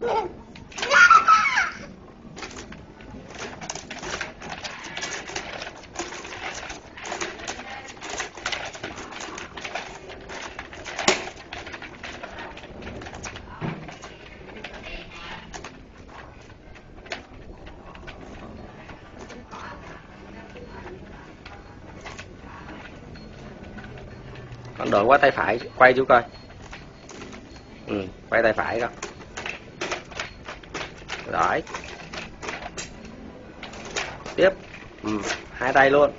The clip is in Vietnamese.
con đoạn qua tay phải quay chú coi. Ừ, quay tay phải coi rồi tiếp. Ừ, hai tay luôn.